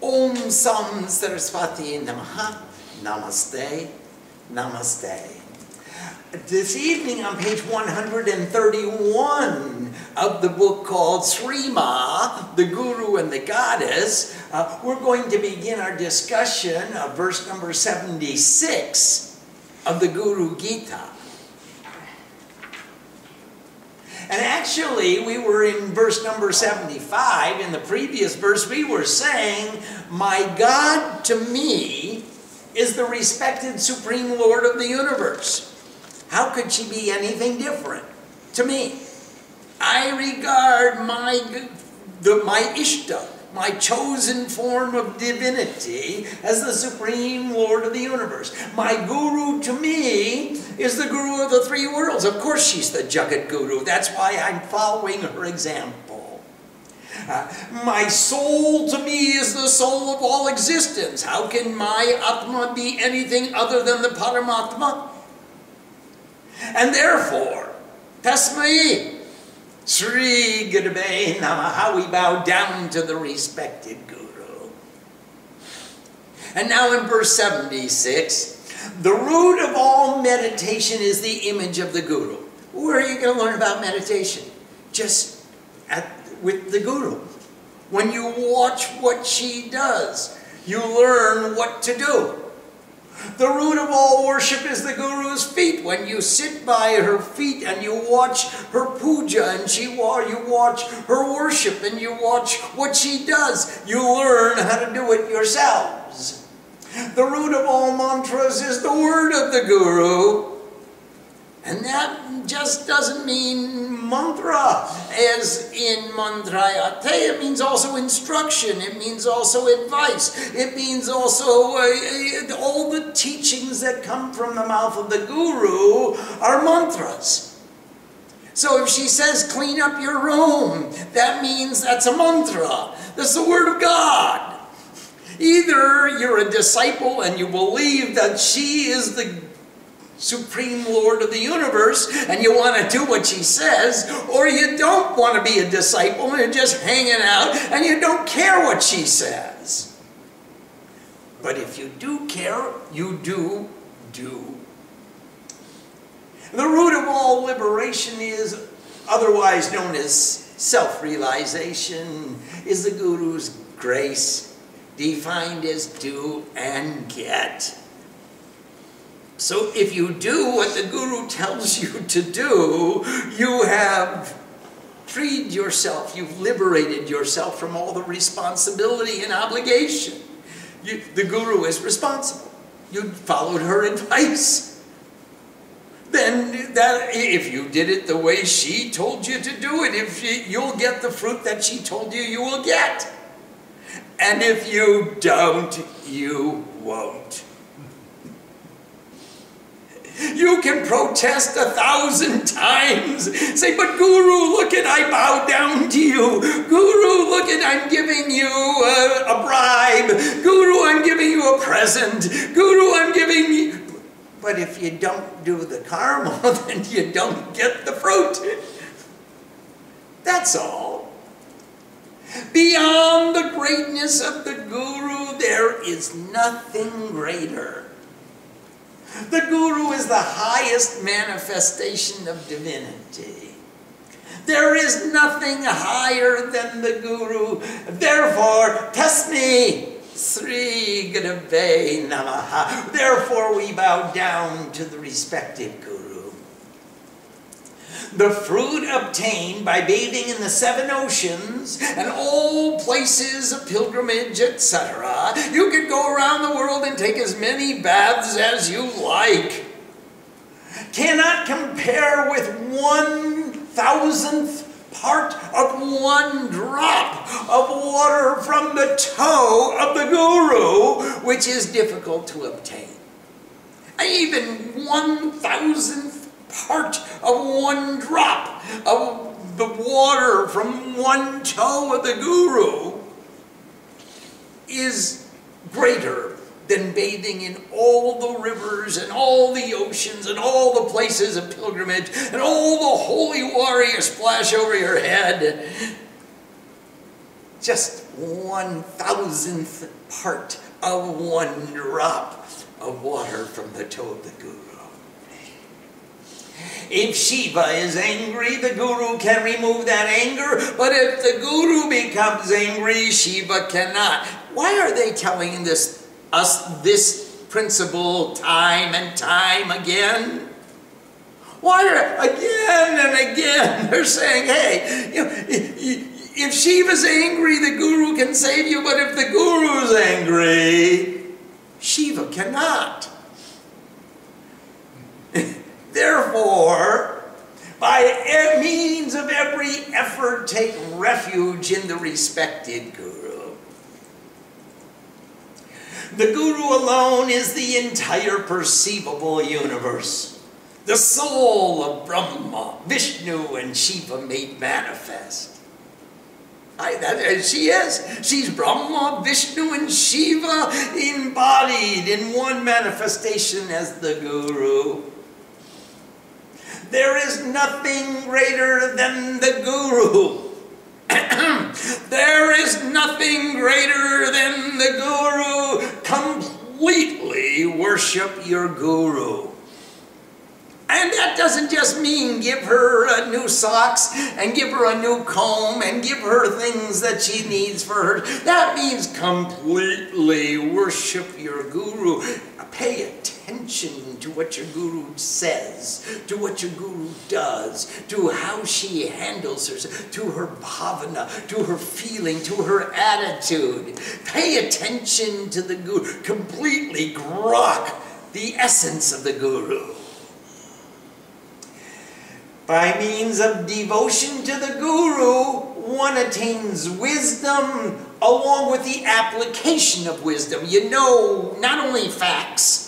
Om Sam Namaha. Namaste. Namaste. This evening on page 131 of the book called Shree Maa, the Guru and the Goddess, uh, we're going to begin our discussion of verse number 76 of the Guru Gita. And actually, we were in verse number 75. In the previous verse, we were saying, My God to me is the respected Supreme Lord of the universe. How could she be anything different to me? I regard my, the, my Ishta, my chosen form of divinity, as the supreme Lord of the universe. My guru to me is the guru of the three worlds. Of course, she's the Jagat Guru. That's why I'm following her example. Uh, my soul to me is the soul of all existence. How can my Atma be anything other than the Paramatma? And therefore, Tasmai Sri Gurave Namaha, we bow down to the respected Guru. And now in verse 76, the root of all meditation is the image of the Guru. Where are you going to learn about meditation? Just at, with the Guru. When you watch what she does, you learn what to do. The root of all worship is the Guru's feet. When you sit by her feet and you watch her puja and she you watch her worship and you watch what she does, you learn how to do it yourselves. The root of all mantras is the word of the Guru. And that just doesn't mean mantra as in mantrayate. It means also instruction. It means also advice. It means also uh, uh, all the teachings that come from the mouth of the guru are mantras. So if she says clean up your room, that means that's a mantra. That's the word of God. Either you're a disciple and you believe that she is the supreme Lord of the universe and you want to do what she says, or you don't want to be a disciple and you're just hanging out and you don't care what she says. But if you do care, you do do. The root of all liberation is otherwise known as self-realization, is the Guru's grace, defined as do and get. So if you do what the Guru tells you to do, you have freed yourself, you've liberated yourself from all the responsibility and obligation. You, the Guru is responsible. You followed her advice. Then that if you did it the way she told you to do it, if you'll get the fruit that she told you you will get. And if you don't, you won't. You can protest a thousand times. Say, but Guru, look at I bow down to you. Guru, look at I'm giving you a, a bribe. Guru, I'm giving you a present. Guru, I'm giving you... But if you don't do the karma, then you don't get the fruit. That's all. Beyond the greatness of the Guru, there is nothing greater. The Guru is the highest manifestation of divinity. There is nothing higher than the Guru. Therefore, Tasmai Sri Gurave Namaha. Therefore, we bow down to the respective Guru the fruit obtained by bathing in the seven oceans and all places of pilgrimage, etc. You could go around the world and take as many baths as you like. Cannot compare with one thousandth part of one drop of water from the toe of the guru, which is difficult to obtain. Even one thousandth part of one drop of the water from one toe of the guru is greater than bathing in all the rivers and all the oceans and all the places of pilgrimage and all the holy water you splash over your head. Just one thousandth part of one drop of water from the toe of the guru. If Shiva is angry, the guru can remove that anger, but if the guru becomes angry, Shiva cannot. Why are they telling this us this principle time and time again? Why are, again and again they're saying, hey, you know, if Shiva's angry, the guru can save you, but if the guru's angry, Shiva cannot. Therefore, by means of every effort, take refuge in the respected Guru. The Guru alone is the entire perceivable universe, the soul of Brahma, Vishnu, and Shiva made manifest. I, that, uh, she is. She's Brahma, Vishnu, and Shiva embodied in one manifestation as the Guru. There is nothing greater than the Guru. there is nothing greater than the Guru. Completely worship your Guru. And that doesn't just mean give her uh, new socks and give her a new comb and give her things that she needs for her. That means completely worship your guru. Pay attention to what your guru says, to what your guru does, to how she handles herself, to her bhavana, to her feeling, to her attitude. Pay attention to the guru. Completely grok the essence of the guru. By means of devotion to the Guru, one attains wisdom along with the application of wisdom. You know not only facts,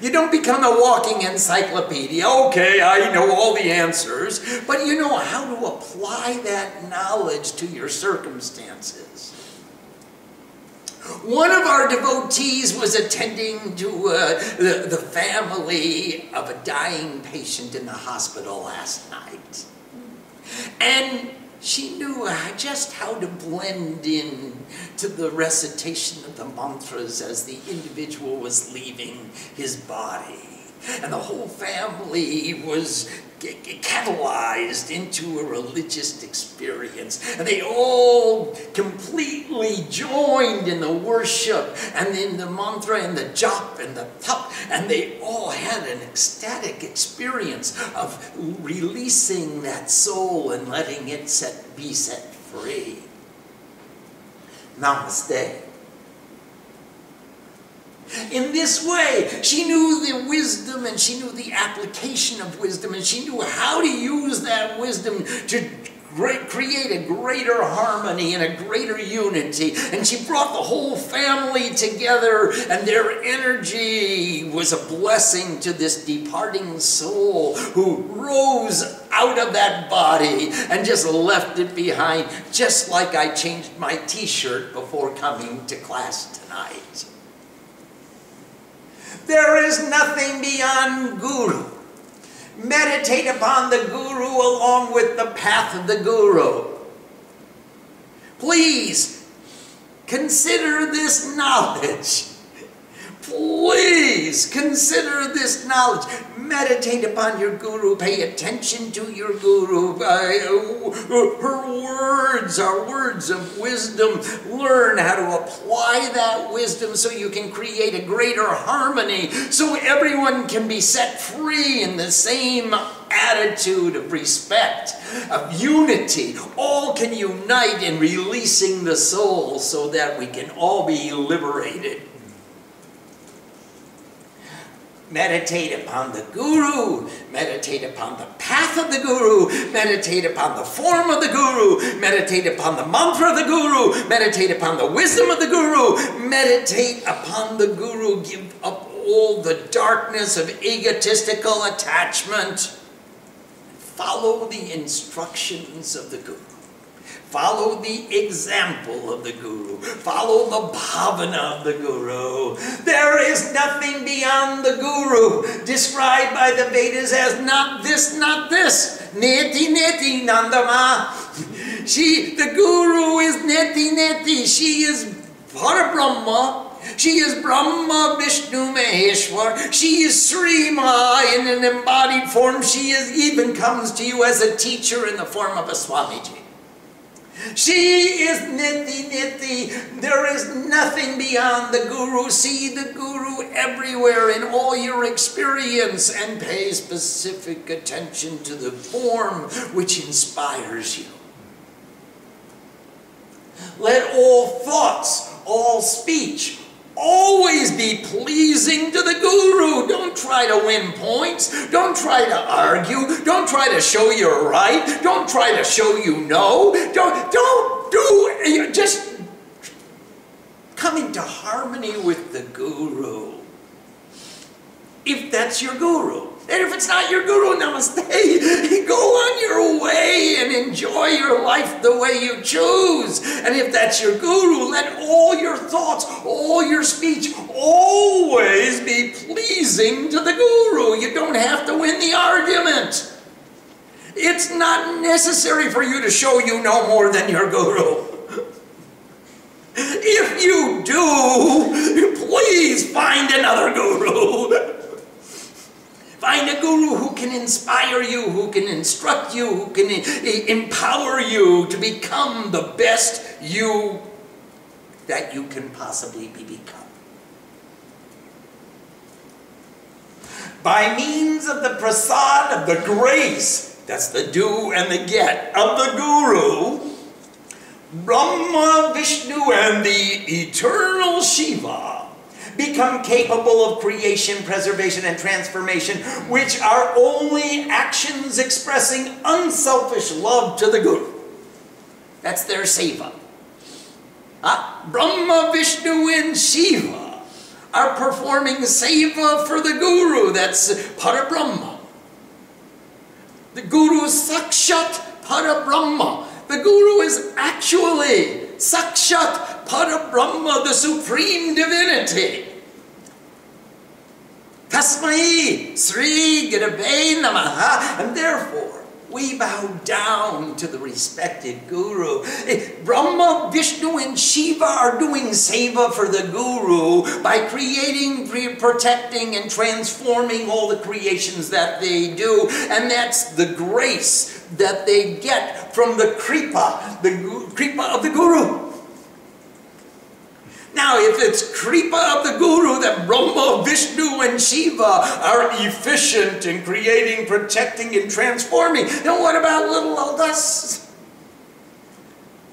you don't become a walking encyclopedia. Okay, I know all the answers, but you know how to apply that knowledge to your circumstances. One of our devotees was attending to uh, the, the family of a dying patient in the hospital last night. And she knew just how to blend in to the recitation of the mantras as the individual was leaving his body. And the whole family was catalyzed into a religious experience. And they all completely joined in the worship and in the mantra and the jop and the tap. And they all had an ecstatic experience of releasing that soul and letting it set, be set free. Namaste. In this way, she knew the wisdom and she knew the application of wisdom and she knew how to use that wisdom to create a greater harmony and a greater unity. And she brought the whole family together, and their energy was a blessing to this departing soul who rose out of that body and just left it behind, just like I changed my t shirt before coming to class tonight. There is nothing beyond Guru. Meditate upon the Guru along with the path of the Guru. Please consider this knowledge. Please consider this knowledge. Meditate upon your guru. Pay attention to your guru. Her words are words of wisdom. Learn how to apply that wisdom so you can create a greater harmony, so everyone can be set free in the same attitude of respect, of unity. All can unite in releasing the soul so that we can all be liberated. Meditate upon the Guru, meditate upon the path of the Guru, meditate upon the form of the Guru, meditate upon the mantra of the Guru, meditate upon the wisdom of the Guru, meditate upon the Guru, give up all the darkness of egotistical attachment. Follow the instructions of the Guru. Follow the example of the Guru. Follow the bhavana of the Guru. There is nothing beyond the Guru, described by the Vedas as not this, not this. Neti, neti, nandama. She, the guru is Neti Neti. She is Parabrahma. She is Brahma, Vishnu, Maheshwar. She is Shree Maa in an embodied form. She is, even comes to you as a teacher in the form of a Swamiji. She is Neti Neti. There is nothing beyond the Guru. See the Guru everywhere in all your experience and pay specific attention to the form which inspires you. Let all thoughts, all speech, always be pleasing to the guru. Don't try to win points. Don't try to argue. Don't try to show you're right. Don't try to show you know. Don't, don't do, just come into harmony with the guru. If that's your guru. And if it's not your guru, namaste. Go on your way and enjoy your life the way you choose. And if that's your guru, let all your thoughts, all your speech always be pleasing to the guru. You don't have to win the argument. It's not necessary for you to show you know more than your guru. If you do, please find another guru. Find a guru who can inspire you, who can instruct you, who can empower you to become the best you that you can possibly be become. By means of the prasad of the grace, that's the do and the get of the guru, Brahma, Vishnu, and the eternal Shiva become capable of creation, preservation, and transformation, which are only actions expressing unselfish love to the Guru. That's their seva. Uh, Brahma, Vishnu, and Shiva are performing seva for the Guru. That's Parabrahma. The Guru is Sakshat Parabrahma. The Guru is actually Sakshat Parabrahma, the Supreme Divinity. Tasmai Sri Gurave Namaha. And therefore, we bow down to the respected Guru. Eh, Brahma, Vishnu, and Shiva are doing seva for the Guru by creating, protecting, and transforming all the creations that they do. And that's the grace that they get from the Kripa, the Kripa of the Guru. Now, if it's Kripa of the Guru that Brahma, Vishnu, and Shiva are efficient in creating, protecting, and transforming, then what about little old us?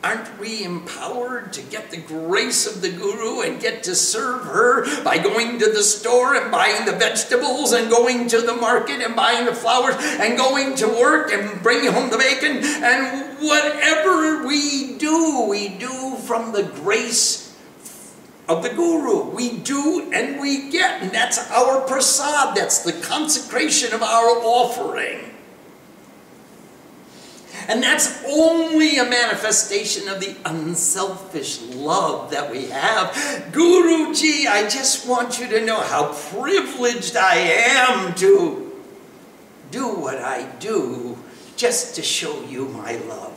Aren't we empowered to get the grace of the Guru and get to serve her by going to the store and buying the vegetables and going to the market and buying the flowers and going to work and bringing home the bacon and whatever we do, we do from the grace of the Guru. We do and we get, and that's our prasad, that's the consecration of our offering. And that's only a manifestation of the unselfish love that we have. Guruji, I just want you to know how privileged I am to do what I do just to show you my love.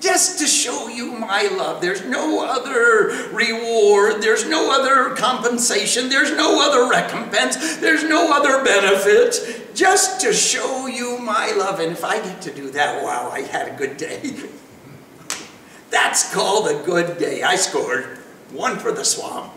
Just to show you my love. There's no other reward, there's no other compensation, there's no other recompense, there's no other benefit, just to show you my love. And if I get to do that, wow, I had a good day. That's called a good day. I scored one for the Swam.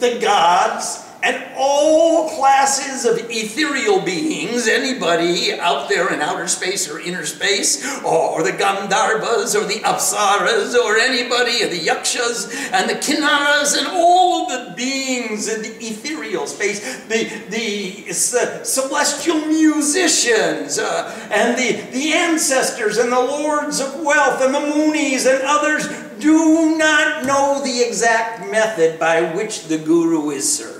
The gods and all classes of ethereal beings, anybody out there in outer space or inner space, or the Gandharvas or the Apsaras, or anybody, of the Yakshas and the Kinnaras, and all of the beings in the ethereal space, the, the uh, celestial musicians, uh, and the, the ancestors, and the lords of wealth, and the munis and others do not know the exact method by which the Guru is served.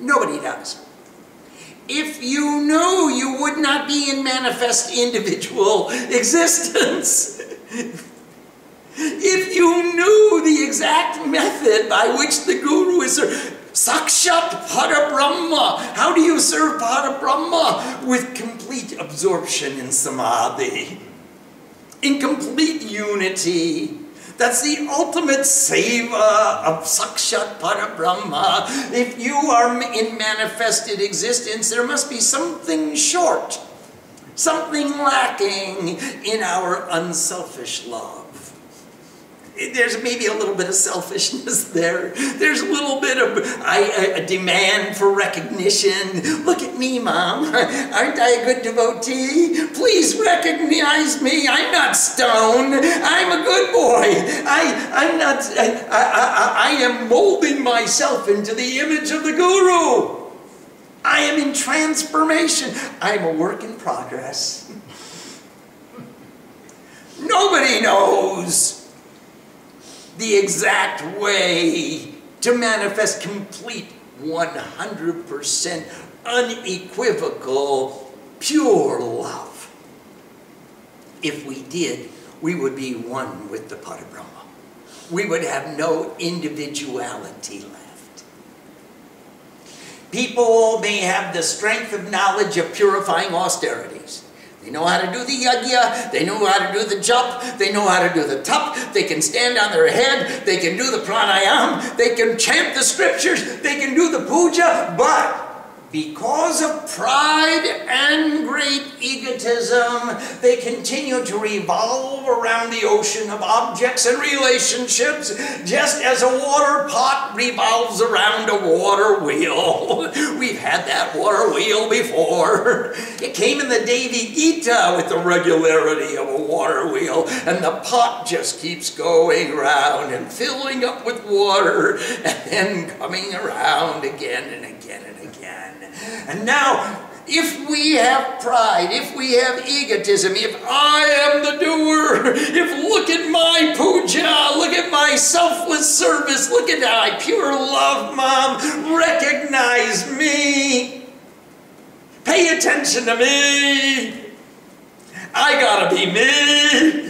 Nobody does. If you knew, you would not be in manifest individual existence. if you knew the exact method by which the guru is Sakshat Parabrahma. How do you serve Parabrahma? With complete absorption in samadhi, in complete unity. That's the ultimate seva of Sakshat Parabrahma. If you are in manifested existence, there must be something short, something lacking in our unselfish love there's maybe a little bit of selfishness there. There's a little bit of I, a demand for recognition. Look at me, Mom. Aren't I a good devotee? Please recognize me. I'm not stone. I'm a good boy. I, I'm not, I, I, I am molding myself into the image of the Guru. I am in transformation. I'm a work in progress. Nobody knows the exact way to manifest complete 100% unequivocal, pure love. If we did, we would be one with the Parabrahma. We would have no individuality left. People may have the strength of knowledge of purifying austerities. They know how to do the yagya, they know how to do the japa, they know how to do the tap, they can stand on their head, they can do the pranayam, they can chant the scriptures, they can do the puja, but because of pride and great egotism, they continue to revolve around the ocean of objects and relationships, just as a water pot revolves around a water wheel. We've had that water wheel before. It came in the Devi Gita with the regularity of a water wheel, and the pot just keeps going round and filling up with water, and then coming around again and again and again. And now, if we have pride, if we have egotism, if I am the doer, if look at my puja, look at my selfless service, look at my pure love, mom, recognize me, pay attention to me, I gotta be me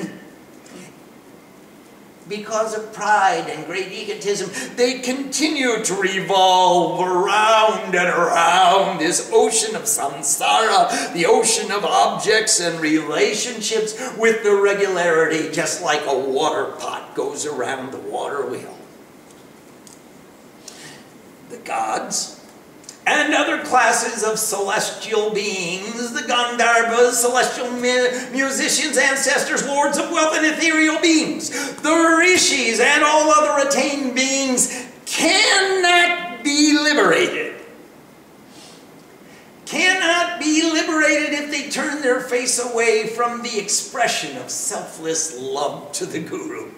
because of pride and great egotism, they continue to revolve around and around this ocean of samsara, the ocean of objects and relationships with the regularity, just like a water pot goes around the water wheel. The gods and other classes of celestial beings, the Gandharvas, celestial musicians, ancestors, lords of wealth, and ethereal beings. The rishis and all other attained beings cannot be liberated. Cannot be liberated if they turn their face away from the expression of selfless love to the Guru.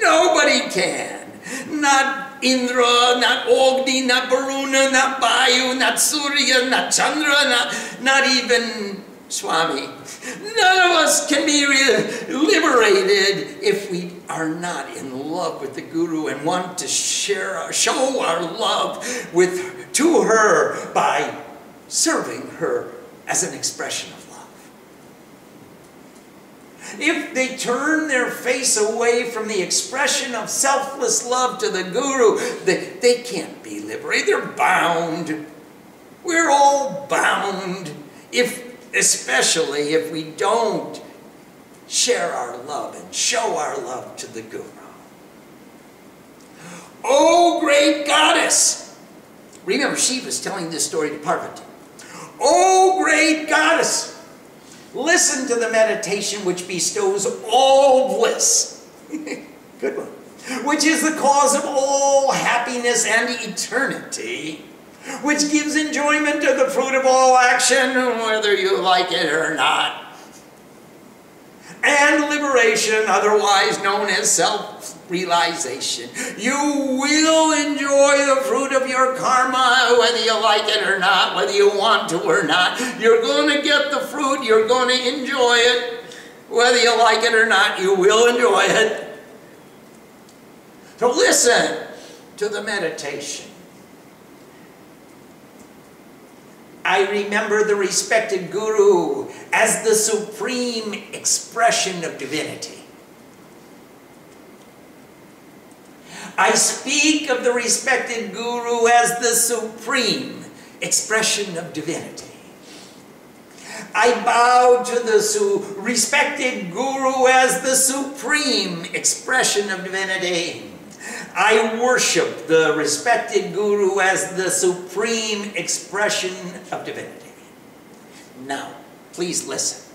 Nobody can. Not Indra, not Agni, not Varuna, not Vayu, not Surya, not Chandra, not, not even Swami. None of us can be liberated if we are not in love with the Guru and want to share, show our love with, to her by serving her as an expression of if they turn their face away from the expression of selfless love to the Guru, they, they can't be liberated. They're bound. We're all bound, if, especially if we don't share our love and show our love to the Guru. Oh, great goddess! Remember, Shiva was telling this story to Parvati. Oh, great goddess! Listen to the meditation which bestows all bliss. Good one. Which is the cause of all happiness and eternity. Which gives enjoyment to the fruit of all action, whether you like it or not. And liberation, otherwise known as self realization. You will enjoy the fruit of your karma, whether you like it or not, whether you want to or not. You're going to get the fruit, you're going to enjoy it. Whether you like it or not, you will enjoy it. So listen to the meditation. I remember the respected Guru as the supreme expression of divinity. I speak of the respected Guru as the supreme expression of divinity. I bow to the respected Guru as the supreme expression of divinity. I worship the respected Guru as the supreme expression of divinity. Now, please listen.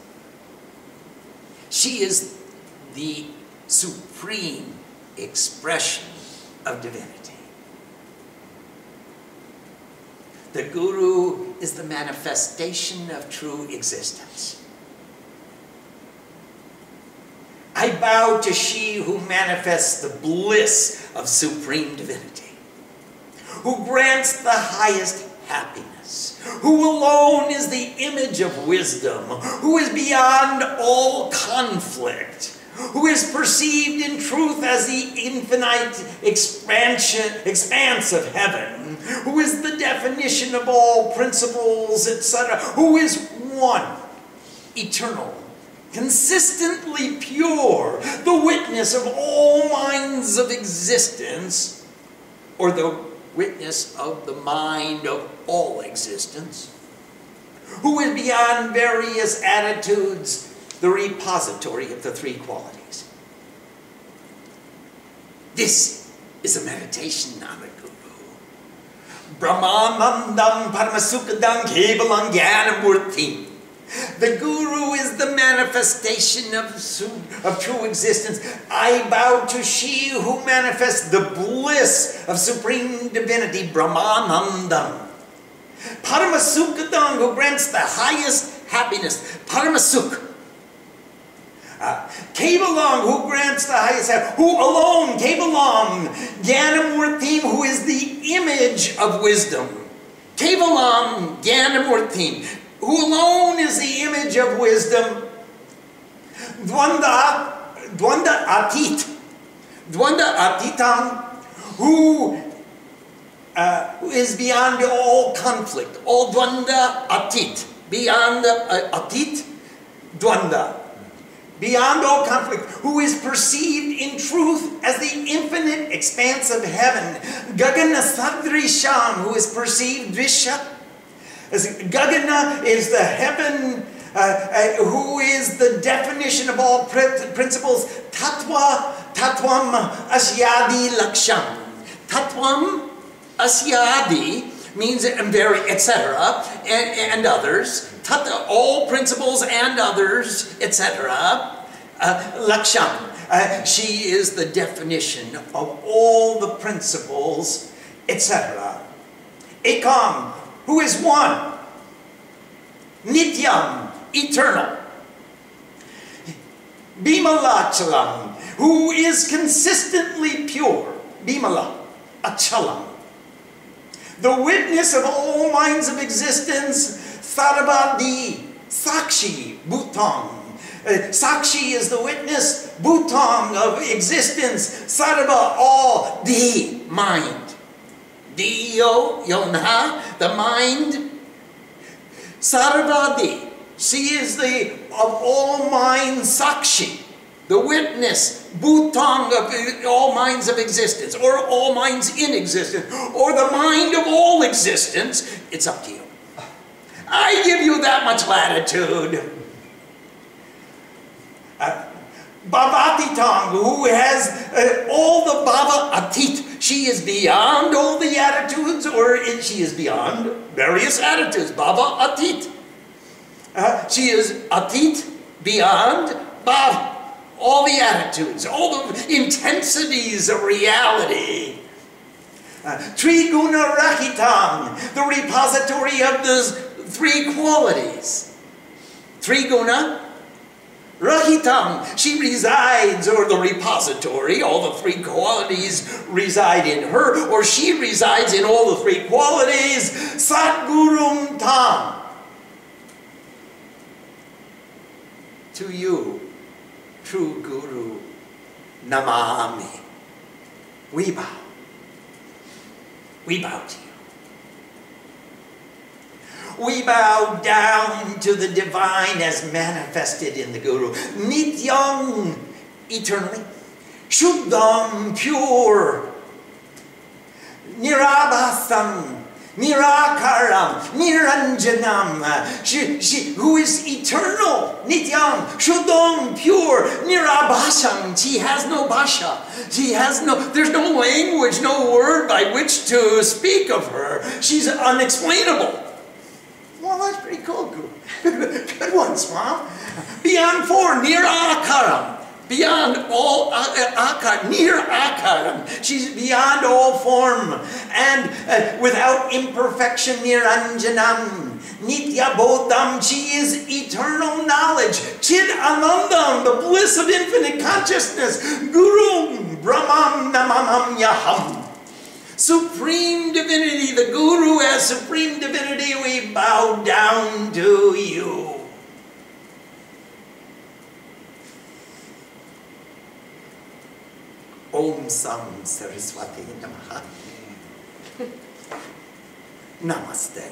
She is the supreme expression of divinity. The Guru is the manifestation of true existence. I bow to she who manifests the bliss of supreme divinity, who grants the highest happiness, who alone is the image of wisdom, who is beyond all conflict, who is perceived in truth as the infinite expansion, expanse of heaven, who is the definition of all principles, etc., who is one, eternal, consistently pure, the witness of all minds of existence, or the witness of the mind of all existence, who is beyond various attitudes the repository of the three qualities. This is a meditation on the Guru. Brahmanandam Paramasukadam Kevalam. The Guru is the manifestation of, of true existence. I bow to she who manifests the bliss of supreme divinity, Brahmanandam. Paramasukadam, who grants the highest happiness. Paramasuk, uh, Kevalam, who grants the highest heaven, who alone, Kevalam, Jnanamurtim, who is the image of wisdom. Kevalam, Jnanamurtim, who alone is the image of wisdom. Dwanda, Dwanda Atit, Dwanda Atitam, who uh, is beyond all conflict, all Dwanda Atit, beyond uh, Atit, Dwanda beyond all conflict, who is perceived in truth as the infinite expanse of heaven. Gagana Sadrisham, who is perceived Visha. As Gagana is the heaven, uh, uh, who is the definition of all principles. Tatwa, Tatwam Asyadi Laksham. Tatwam Asyadi means and very etc. And, and others all principles and others, etc. Uh, Laksham. Uh, she is the definition of all the principles, etc. Ekam, who is one. Nityam, eternal. Bimalachalam, who is consistently pure. Bimala, achalam. The witness of all minds of existence Sarabandi Sakshi Bhutang. Uh, Sakshi is the witness, Bhutang of existence, Saraba, all, the mind. Dio, Yonha, the mind. Sarvadi, she is the of all minds Sakshi, the witness, Bhutang of all minds of existence, or all minds in existence, or the mind of all existence. It's up to you. I give you that much latitude. Uh, Bhavatitang, who has uh, all the Baba Atit, she is beyond all the attitudes, or she is beyond various attitudes. Baba Atit. Uh, she is Atit, beyond Bhava. All the attitudes, all the intensities of reality. Uh, Triguna Rahitam, the repository of the three qualities. Three guna, Rahitam, she resides, or the repository, all the three qualities reside in her, or she resides in all the three qualities. Satgurum Tam. To you, true Guru, Namami. We bow. We bow to you we bow down to the divine as manifested in the Guru. Nityam, eternally. Shuddham, pure. Nirabhasam, Nirakaram, Niranjanam, she, she, who is eternal, Nityam, Shuddham, pure, Nirabhasam, she has no bhasha, she has no, there's no language, no word by which to speak of her. She's unexplainable. Well, that's pretty cool. Good, good one, Swam. Beyond four, Nirakaram beyond all akar, near akaram. She's beyond all form and uh, without imperfection, near anjanam. Nitya Bodham, she is eternal knowledge. Chid Anandam, the bliss of infinite consciousness. Guru Brahmam Namamam Yaham. Supreme divinity, the Guru as supreme divinity, we bow down to you. Om Sam Saraswati Namaha. Namaste.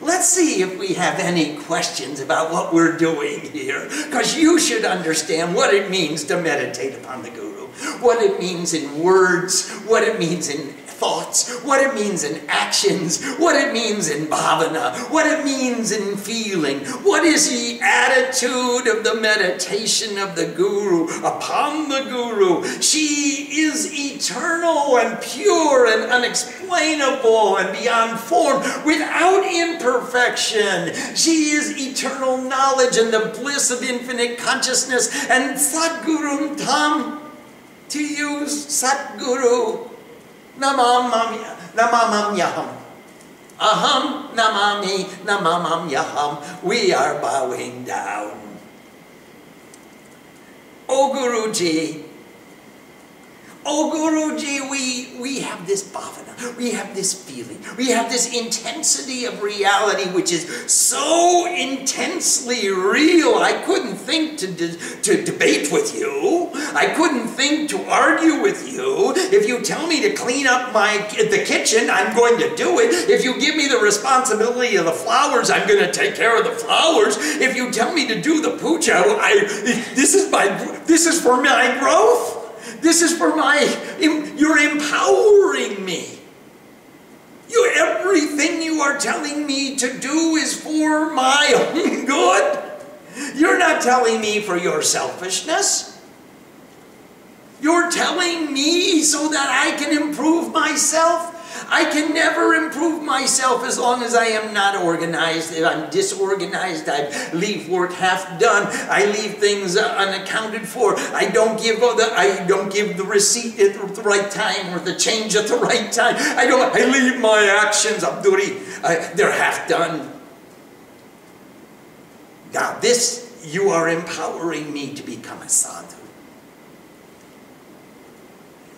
Let's see if we have any questions about what we're doing here, because you should understand what it means to meditate upon the Guru, what it means in words, what it means in thoughts, what it means in actions, what it means in bhavana, what it means in feeling. What is the attitude of the meditation of the Guru upon the Guru? She is eternal and pure and unexplainable and beyond form without imperfection. She is eternal knowledge and the bliss of infinite consciousness and Satguru Tam to use Satguru namamam. Aham namami namamam. We are bowing down. O Guruji, Oh Guruji, we, we have this bhavana, we have this feeling, we have this intensity of reality which is so intensely real. I couldn't think to, de to debate with you. I couldn't think to argue with you. If you tell me to clean up my the kitchen, I'm going to do it. If you give me the responsibility of the flowers, I'm going to take care of the flowers. If you tell me to do the puja, I, this is my this is for my growth. This is for my, you're empowering me. You, everything you are telling me to do is for my own good. You're not telling me for your selfishness. You're telling me so that I can improve myself. I can never improve myself as long as I am not organized. If I'm disorganized, I leave work half done. I leave things unaccounted for. I don't give the I don't give the receipt at the right time or the change at the right time. I don't. I leave my actions abduri. Uh, they're half done. Now this you are empowering me to become a sadhu.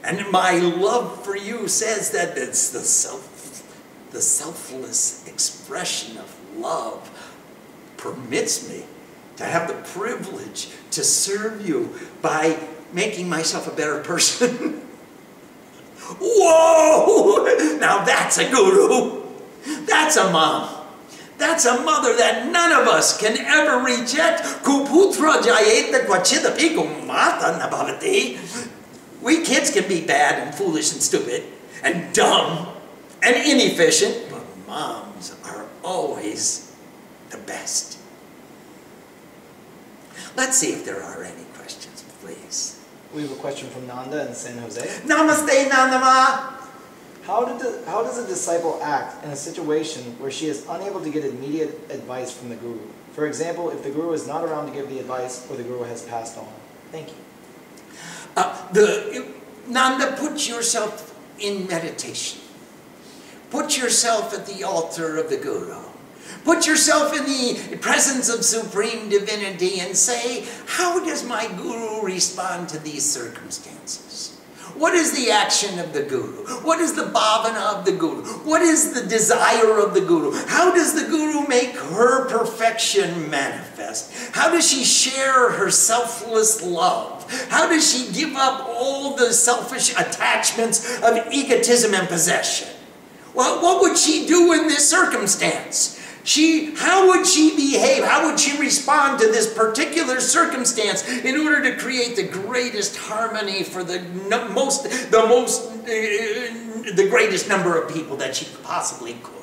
And my love for you says that it's the self, the selfless expression of love permits me to have the privilege to serve you by making myself a better person. Whoa! Now that's a guru. That's a mom. That's a mother that none of us can ever reject. Kuputra jayeta kwachita mata nabhavati. We kids can be bad and foolish and stupid and dumb and inefficient, but moms are always the best. Let's see if there are any questions, please. We have a question from Nanda in San Jose. Namaste, Nandama. How, did the, how does a disciple act in a situation where she is unable to get immediate advice from the Guru? For example, if the Guru is not around to give the advice or the Guru has passed on. Thank you. Uh, the, Nanda, put yourself in meditation. Put yourself at the altar of the Guru. Put yourself in the presence of Supreme Divinity and say, how does my Guru respond to these circumstances? What is the action of the Guru? What is the bhavana of the Guru? What is the desire of the Guru? How does the Guru make her perfection manifest? How does she share her selfless love? How does she give up all the selfish attachments of egotism and possession? Well, what would she do in this circumstance? She, how would she behave? How would she respond to this particular circumstance in order to create the greatest harmony for the most, the most, uh, the greatest number of people that she possibly could?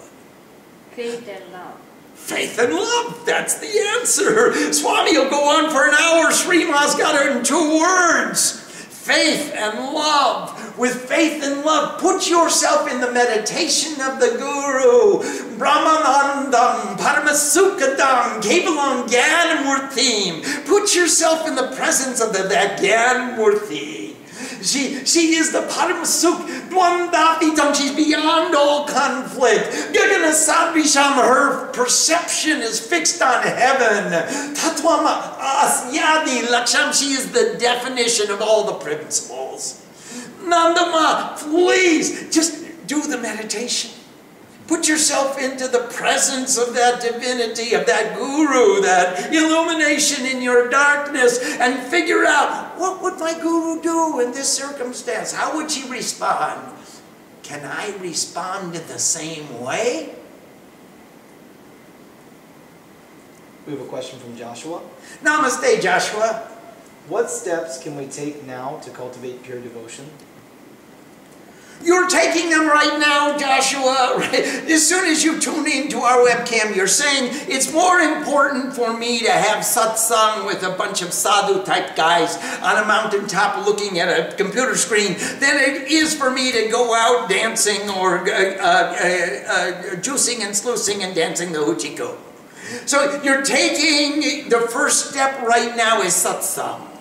Faith and love. Faith and love. That's the answer. Swami will go on for an hour. Shree Maa's got it in two words. Faith and love. With faith and love, put yourself in the meditation of the Guru. Brahmanandam, Paramasukhadam, Kevalam Gyanamurtim. Put yourself in the presence of the, that Gyanamurti. She, she is the Paramasuk Dwandapitam. She's beyond all conflict. Gaganasadvisham, her perception is fixed on heaven. Tatwama Asyadi Laksham, she is the definition of all the principles. Nandama, please, just do the meditation. Put yourself into the presence of that divinity, of that guru, that illumination in your darkness, and figure out what would my guru do in this circumstance? How would she respond? Can I respond in the same way? We have a question from Joshua. Namaste, Joshua. What steps can we take now to cultivate pure devotion? You're taking them right now, Joshua. As soon as you tune into our webcam, you're saying it's more important for me to have satsang with a bunch of sadhu type guys on a mountaintop looking at a computer screen than it is for me to go out dancing or uh, uh, uh, juicing and sluicing and dancing the hoochie So you're taking the first step right now is satsang.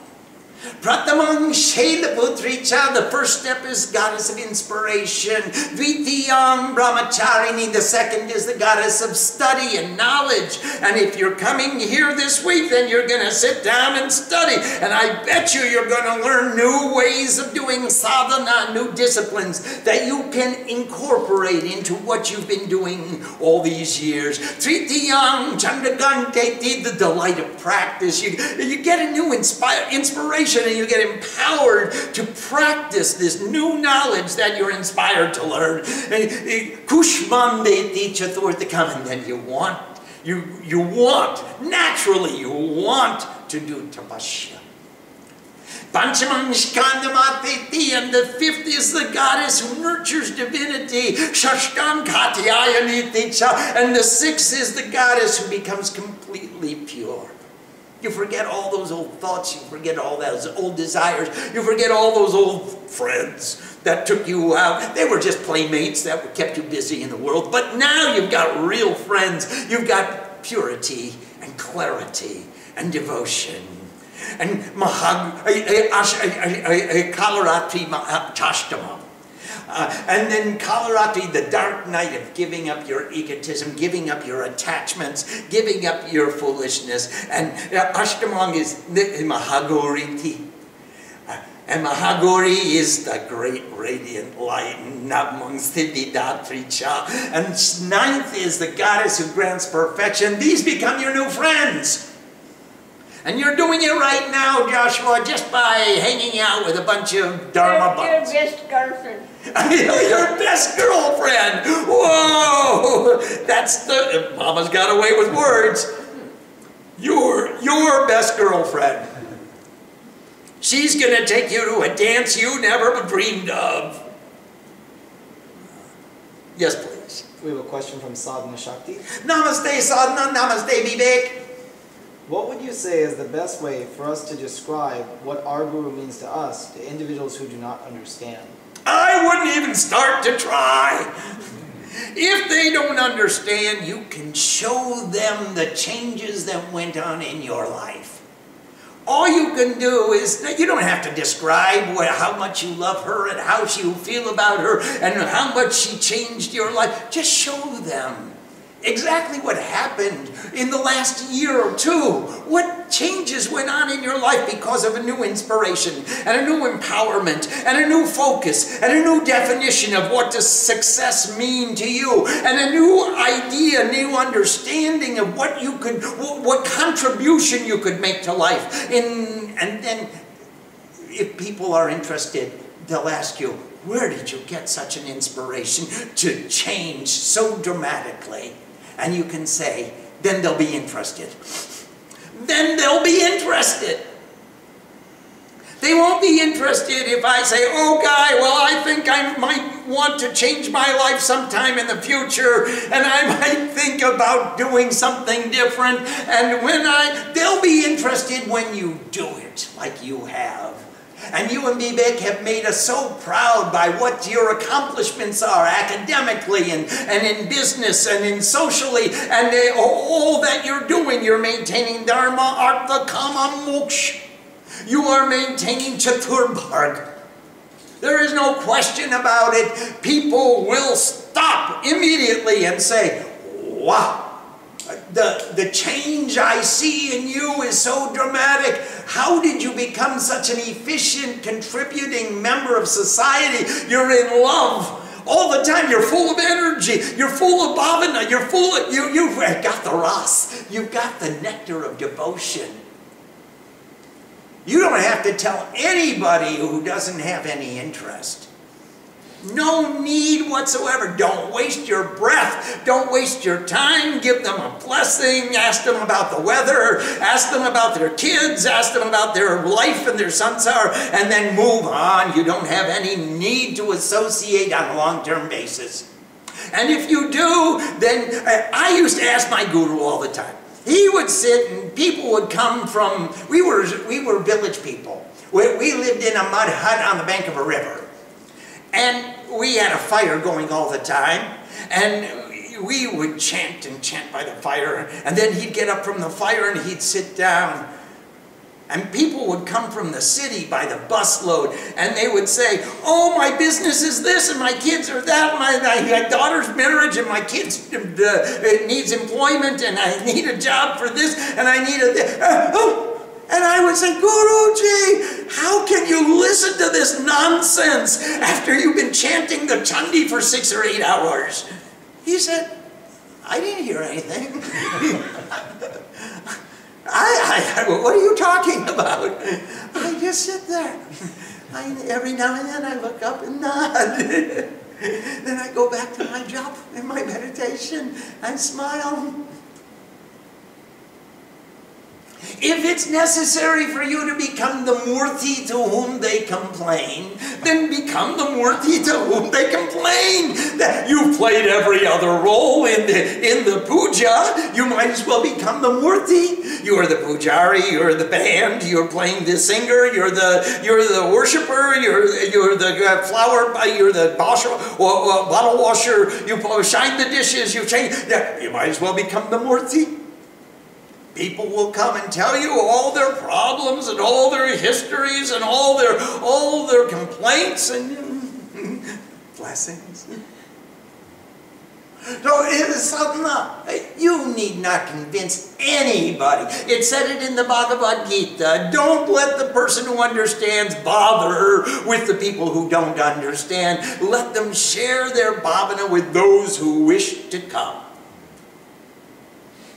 Pratamang Shailaputricha, the first step is goddess of inspiration. Dvitiyam Brahmacharini, the second is the goddess of study and knowledge. And if you're coming here this week, then you're going to sit down and study. And I bet you you're going to learn new ways of doing sadhana, new disciplines that you can incorporate into what you've been doing all these years. Tritiyam Chandagante, the delight of practice. You, you get a new inspire, inspiration and you get empowered to practice this new knowledge that you're inspired to learn. Eh, Kushmande chaturthikam, and then you want, you, you want, naturally you want to do tapasya. Panchamam and the fifth is the goddess who nurtures divinity, Shashkan Katyayaniticha, and the sixth is the goddess who becomes completely pure. You forget all those old thoughts. You forget all those old desires. You forget all those old friends that took you out. They were just playmates that kept you busy in the world. But now you've got real friends. You've got purity and clarity and devotion. And mahag, kalarati chashtama. Uh, and then Kalarati, the dark night of giving up your egotism, giving up your attachments, giving up your foolishness. And uh, Ashtamang is Mahagoriti. Uh, and Mahagori is the great radiant light, Namang Siddhidatricha. And ninth is the goddess who grants perfection. These become your new friends. And you're doing it right now, Joshua, just by hanging out with a bunch of Dharma buds. Your best girlfriend. your best girlfriend. Whoa! That's the Mama's got away with words. Your your best girlfriend. She's gonna take you to a dance you never dreamed of. Yes, please. We have a question from Sadhana Shakti. Namaste, Sadhana. Namaste, Vivek. What would you say is the best way for us to describe what our Guru means to us to individuals who do not understand? I wouldn't even start to try. If they don't understand, you can show them the changes that went on in your life. All you can do is, you don't have to describe how much you love her and how you feel about her and how much she changed your life. Just show them exactly what happened in the last year or two. What changes went on in your life because of a new inspiration and a new empowerment and a new focus and a new definition of what does success mean to you and a new idea, a new understanding of what you could, what contribution you could make to life. In, and then if people are interested, they'll ask you, where did you get such an inspiration to change so dramatically? And you can say, then they'll be interested. Then they'll be interested. They won't be interested if I say, oh, Guy, well, I think I might want to change my life sometime in the future, and I might think about doing something different. And when I, they'll be interested when you do it like you have. And you and Vivek have made us so proud by what your accomplishments are academically and, and in business and in socially and uh, all that you're doing. You're maintaining Dharma, Artha, Kama, Moksha. You are maintaining Chaturmarg. There is no question about it. People will stop immediately and say, wow, the, the change I see in you is so dramatic. How did you become such an efficient, contributing member of society? You're in love all the time. You're full of energy. You're full of bhavana. You're full of, you, you've got the ras. You've got the nectar of devotion. You don't have to tell anybody who doesn't have any interest. No need whatsoever. Don't waste your breath. Don't waste your time. Give them a blessing. Ask them about the weather. Ask them about their kids. Ask them about their life and their samsara. And then move on. You don't have any need to associate on a long-term basis. And if you do, then uh, I used to ask my guru all the time. He would sit and people would come from, we were, we were village people. We, we lived in a mud hut on the bank of a river. And we had a fire going all the time. And we would chant and chant by the fire. And then he'd get up from the fire and he'd sit down. And people would come from the city by the busload and they would say, Oh, my business is this and my kids are that. My, my daughter's marriage and my kids uh, needs employment and I need a job for this and I need a. Uh, oh. And I would say, Guruji, how can you listen to this nonsense after you've been chanting the Chandi for six or eight hours? He said, I didn't hear anything. I, I, what are you talking about? I just sit there. I, every now and then I look up and nod. then I go back to my job in my meditation and smile. If it's necessary for you to become the murti to whom they complain, then become the murti to whom they complain. You've played every other role in the in the puja, you might as well become the murti. You are the pujari, you're the band, you're playing the singer, you're the you're the worshiper, you're you're the uh, flower, uh, you're the bottle washer, you shine the dishes, you change. You might as well become the murti. People will come and tell you all their problems and all their histories and all their all their complaints and blessings. No, it is sadhana. You need not convince anybody. It said it in the Bhagavad Gita. Don't let the person who understands bother with the people who don't understand. Let them share their bhavana with those who wish to come.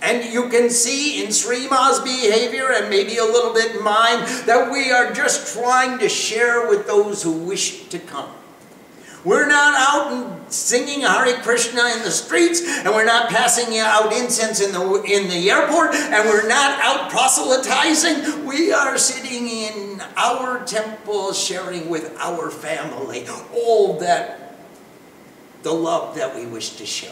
And you can see in Shree Maa's behavior and maybe a little bit in mine that we are just trying to share with those who wish to come. We're not out and singing Hare Krishna in the streets, and we're not passing out incense in the, in the airport, and we're not out proselytizing. We are sitting in our temple sharing with our family all that, the love that we wish to show.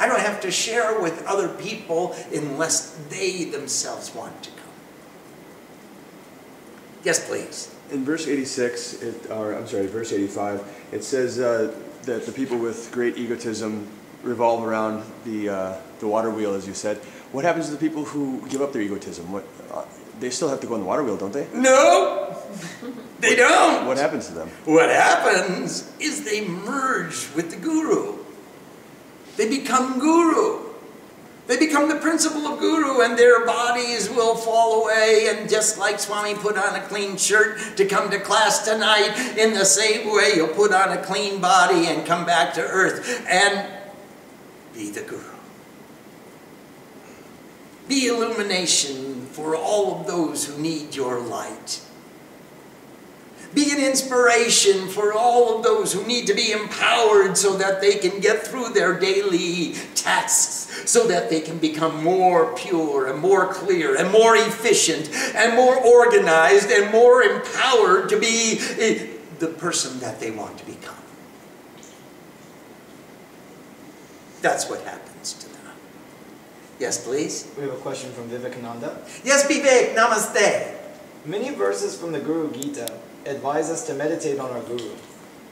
I don't have to share with other people unless they themselves want to come. Yes, please. In verse 86, it, or I'm sorry, verse 85, it says uh, that the people with great egotism revolve around the, uh, the water wheel, as you said. What happens to the people who give up their egotism? What, uh, they still have to go on the water wheel, don't they? No, they don't. What happens to them? What happens is they merge with the guru. They become guru. They become the principle of guru and their bodies will fall away. And just like Swami put on a clean shirt to come to class tonight, in the same way you'll put on a clean body and come back to earth and be the guru. Be illumination for all of those who need your light. Be an inspiration for all of those who need to be empowered so that they can get through their daily tasks, so that they can become more pure and more clear and more efficient and more organized and more empowered to be eh, the person that they want to become. That's what happens to them. Yes, please. We have a question from Vivekananda. Yes, Vivek, namaste. Many verses from the Guru Gita advise us to meditate on our Guru.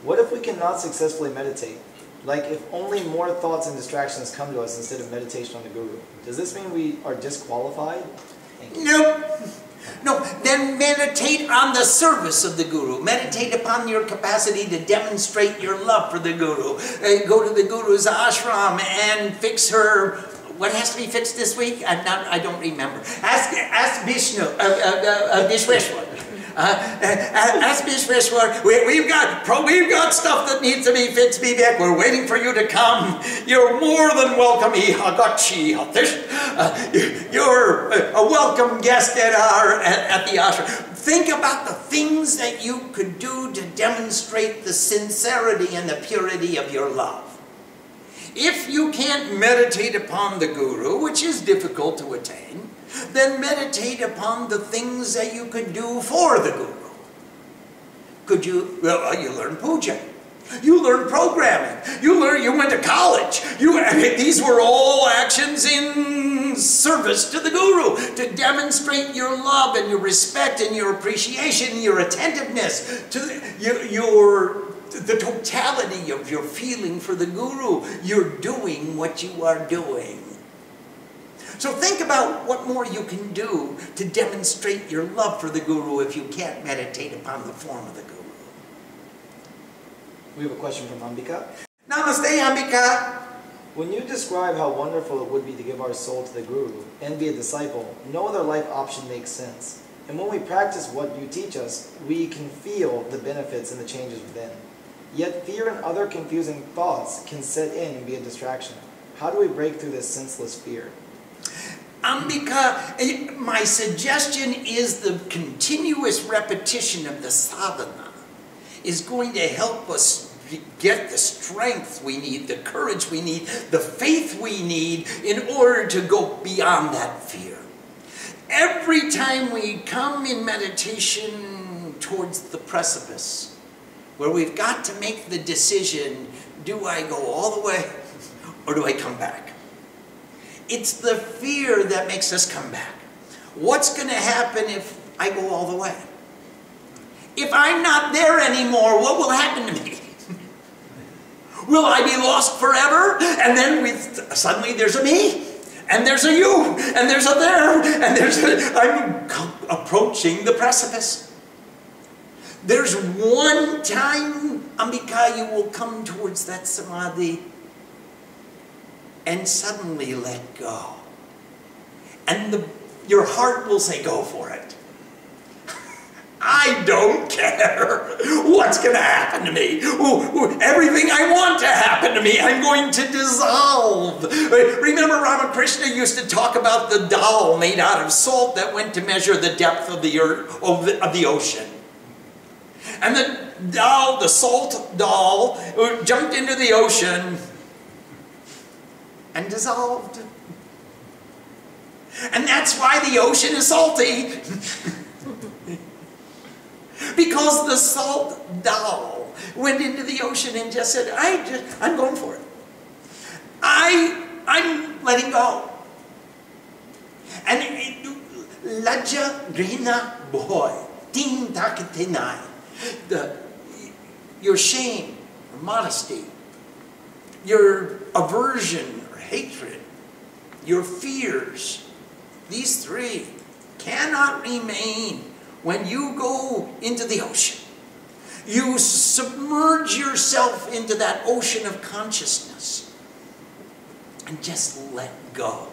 What if we cannot successfully meditate? Like if only more thoughts and distractions come to us instead of meditation on the Guru. Does this mean we are disqualified? Nope. No, then meditate on the service of the Guru. Meditate upon your capacity to demonstrate your love for the Guru. Uh, go to the Guru's ashram and fix her. What has to be fixed this week? I'm not, I don't remember. Ask, ask Vishnu, uh, uh, uh, uh, Vishweshwar. Uh, uh, ask Vishweshwar. We, we've got we've got stuff that needs to be fixed, Vivek. We're waiting for you to come. You're more than welcome. Ihagachi. Uh, You're a welcome guest at our at, at the ashram. Think about the things that you could do to demonstrate the sincerity and the purity of your love. If you can't meditate upon the Guru, which is difficult to attain, then meditate upon the things that you could do for the Guru. Could you, well, uh, you learn puja. You learn programming. You learn, you went to college. You, I mean, these were all actions in service to the Guru to demonstrate your love and your respect and your appreciation, your attentiveness to the, your, your the totality of your feeling for the Guru. You're doing what you are doing. So think about what more you can do to demonstrate your love for the Guru if you can't meditate upon the form of the Guru. We have a question from Ambika. Namaste, Ambika. When you describe how wonderful it would be to give our soul to the Guru and be a disciple, no other life option makes sense. And when we practice what you teach us, we can feel the benefits and the changes within. Yet fear and other confusing thoughts can set in and be a distraction. How do we break through this senseless fear? Ambika, eh, my suggestion is the continuous repetition of the sadhana is going to help us get the strength we need, the courage we need, the faith we need in order to go beyond that fear. Every time we come in meditation towards the precipice, where we've got to make the decision, do I go all the way or do I come back? It's the fear that makes us come back. What's going to happen if I go all the way? If I'm not there anymore, what will happen to me? will I be lost forever? And then we suddenly there's a me, and there's a you, and there's a there, and there's a, I'm approaching the precipice. There's one time, Ambika, you will come towards that samadhi and suddenly let go. And the, your heart will say, go for it. I don't care what's going to happen to me. Everything I want to happen to me, I'm going to dissolve. Remember, Ramakrishna used to talk about the doll made out of salt that went to measure the depth of the, earth, of the, of the ocean. And the doll, the salt doll, uh, jumped into the ocean and dissolved. And that's why the ocean is salty. because the salt doll went into the ocean and just said, I just, I'm going for it. I, I'm letting go. And laja grina boy, ting takatinai. Your shame, or modesty, your aversion hatred, your fears, these three cannot remain when you go into the ocean. You submerge yourself into that ocean of consciousness and just let go.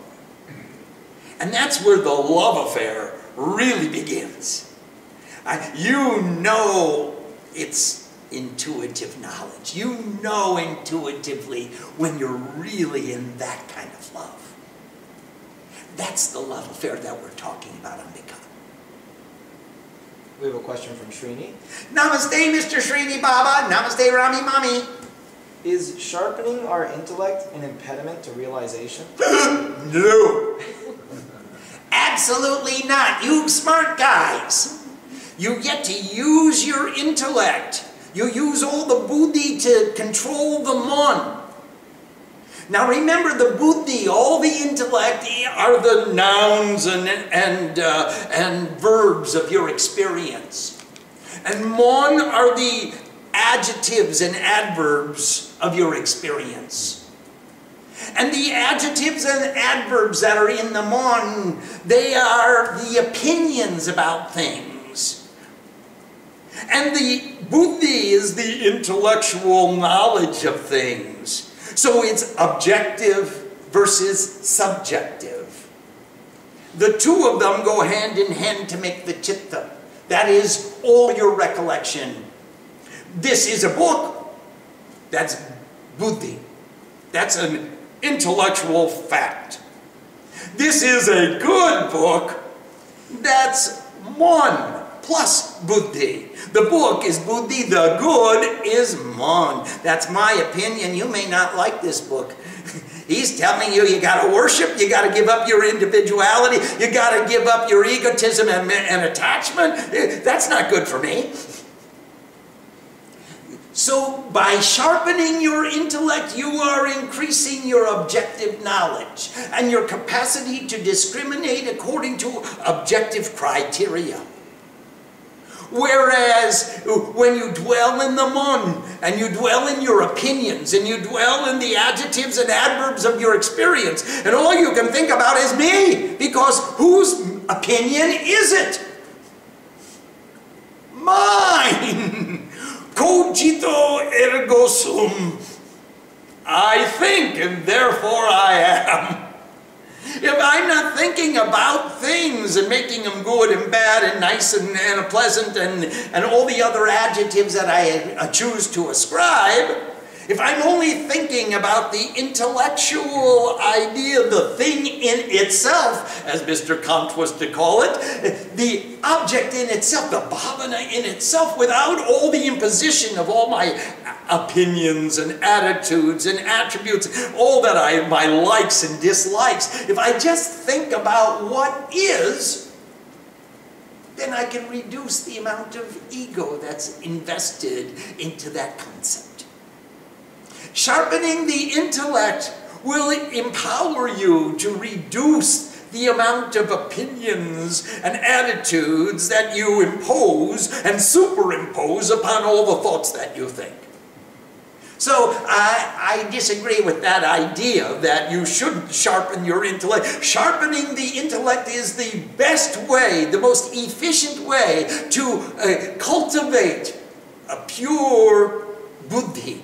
And that's where the love affair really begins. You know it's intuitive knowledge. You know intuitively when you're really in that kind of love. That's the love affair that we're talking about, Ambika. We have a question from Srini. Namaste, Mr. Srini Baba. Namaste, Rami Mami. Is sharpening our intellect an impediment to realization? No. Absolutely not. You smart guys. You get to use your intellect. You use all the buddhi to control the mon. Now remember the buddhi, all the intellect are the nouns and, and, uh, and verbs of your experience. And mon are the adjectives and adverbs of your experience. And the adjectives and adverbs that are in the mon, they are the opinions about things. And the buddhi is the intellectual knowledge of things. So it's objective versus subjective. The two of them go hand in hand to make the chitta. That is all your recollection. This is a book. That's buddhi. That's an intellectual fact. This is a good book. That's mon plus buddhi. The book is buddhi, the good is mon. That's my opinion. You may not like this book. He's telling you you got to worship, you got to give up your individuality, you got to give up your egotism and, and attachment. That's not good for me. So, by sharpening your intellect, you are increasing your objective knowledge and your capacity to discriminate according to objective criteria. Whereas uh, when you dwell in the mon and you dwell in your opinions and you dwell in the adjectives and adverbs of your experience, and all you can think about is me, because whose opinion is it? Mine! Cogito ergo sum. I think and therefore I am. If I'm not thinking about things and making them good and bad and nice and, and pleasant and, and all the other adjectives that I uh, choose to ascribe, if I'm only thinking about the intellectual idea, the thing in itself, as Mr. Kant was to call it, the object in itself, the bhavana in itself, without all the imposition of all my opinions and attitudes and attributes, all that I, my likes and dislikes, if I just think about what is, then I can reduce the amount of ego that's invested into that concept. Sharpening the intellect will empower you to reduce the amount of opinions and attitudes that you impose and superimpose upon all the thoughts that you think. So I, I, disagree with that idea that you shouldn't sharpen your intellect. Sharpening the intellect is the best way, the most efficient way to uh, cultivate a pure buddhi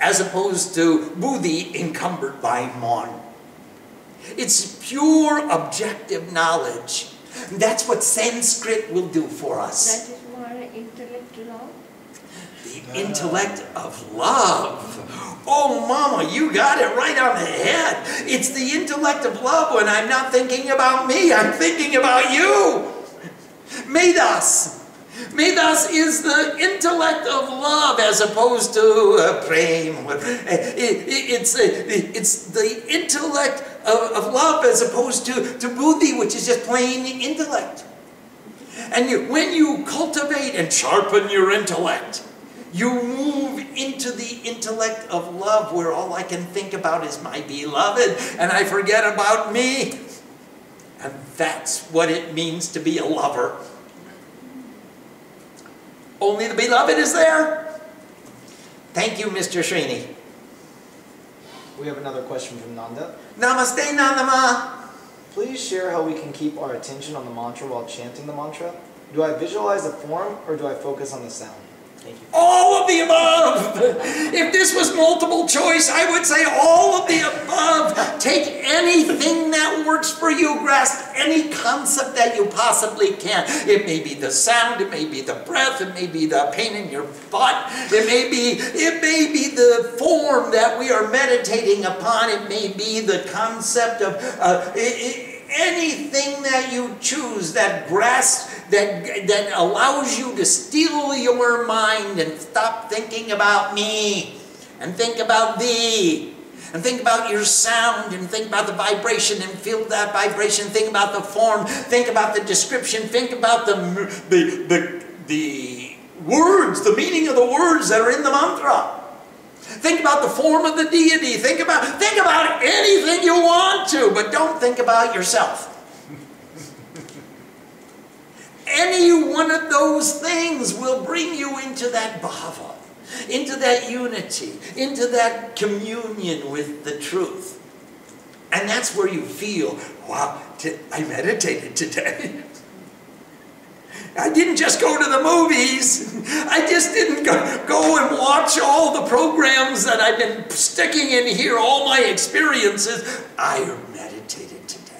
as opposed to buddhi encumbered by mon. It's pure objective knowledge. That's what Sanskrit will do for us. That is why intellect love. The intellect of love. Oh, Mama, you got it right on the head. It's the intellect of love when I'm not thinking about me, I'm thinking about you. Medas. Medas is the intellect of love as opposed to uh, prem. it's, it's the intellect of, of love as opposed to, to buddhi, which is just plain intellect. And you, when you cultivate and sharpen your intellect, you move into the intellect of love where all I can think about is my beloved and I forget about me. And that's what it means to be a lover. Only the beloved is there. Thank you, Mr. Srini. We have another question from Nanda. Namaste, Nandama. Please share how we can keep our attention on the mantra while chanting the mantra. Do I visualize the form or do I focus on the sound? All of the above. If this was multiple choice, I would say all of the above. Take anything that works for you. Grasp any concept that you possibly can. It may be the sound, it may be the breath, it may be the pain in your butt, it may be, it may be the form that we are meditating upon, it may be the concept of uh, anything that you choose that grasps that, that allows you to still your mind and stop thinking about me and think about thee and think about your sound and think about the vibration and feel that vibration think about the form think about the description think about the the the, the words the meaning of the words that are in the mantra Think about the form of the deity. Think about, think about anything you want to, but don't think about yourself. Any one of those things will bring you into that bhava, into that unity, into that communion with the truth. And that's where you feel, wow, I meditated today. I didn't just go to the movies. I just didn't go, go and watch all the programs that I've been sticking in here, all my experiences. I meditated today.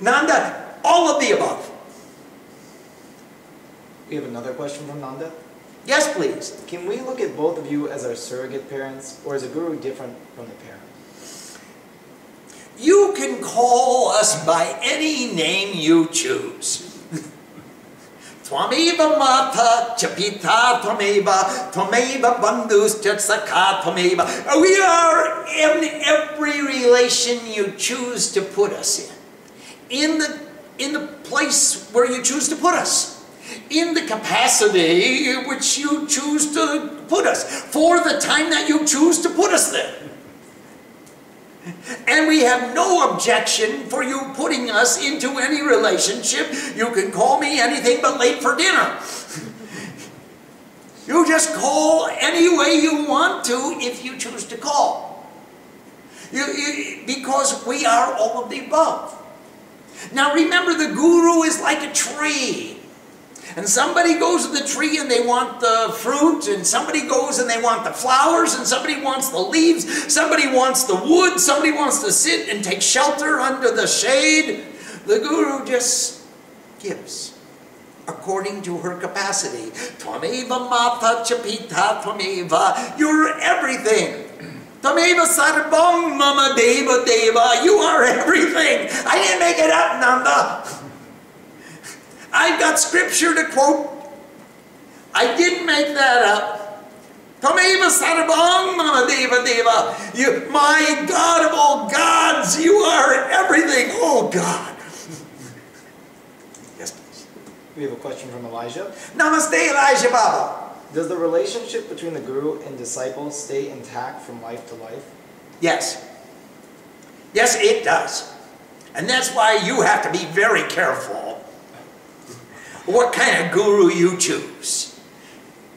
Nanda, all of the above. We have another question from Nanda. Yes, please. Can we look at both of you as our surrogate parents, or is a guru different from the parent? You can call us by any name you choose. Twameva mata chapita twameva twameva bandhus saka twameva. We are in every relation you choose to put us in. In the, in the place where you choose to put us. In the capacity which you choose to put us. For the time that you choose to put us there. And we have no objection for you putting us into any relationship. You can call me anything but late for dinner. You just call any way you want to if you choose to call. You, you, because we are all of the above. Now remember, the guru is like a tree. And somebody goes to the tree and they want the fruit, and somebody goes and they want the flowers, and somebody wants the leaves, somebody wants the wood, somebody wants to sit and take shelter under the shade. The guru just gives according to her capacity. Twameva mata chapita twameva. You're everything. Tameva sarvam mama deva deva. You are everything. I didn't make it up, Nanda. I've got scripture to quote. I didn't make that up. Tameva sarvam mama deva deva. You, my God of all gods, you are everything. Oh God. yes, please. We have a question from Elijah. Namaste, Elijah Baba. Does the relationship between the guru and disciple stay intact from life to life? Yes. Yes, it does. And that's why you have to be very careful what kind of guru you choose.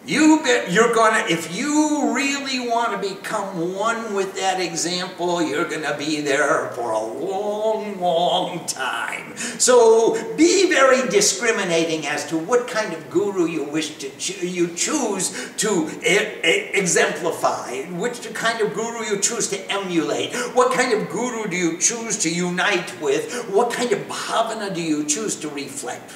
You bet you're gonna, if you really want to become one with that example, you're gonna be there for a long, long time. So be very discriminating as to what kind of guru you wish to cho you choose to e e exemplify, which kind of guru you choose to emulate, what kind of guru do you choose to unite with, what kind of bhavana do you choose to reflect.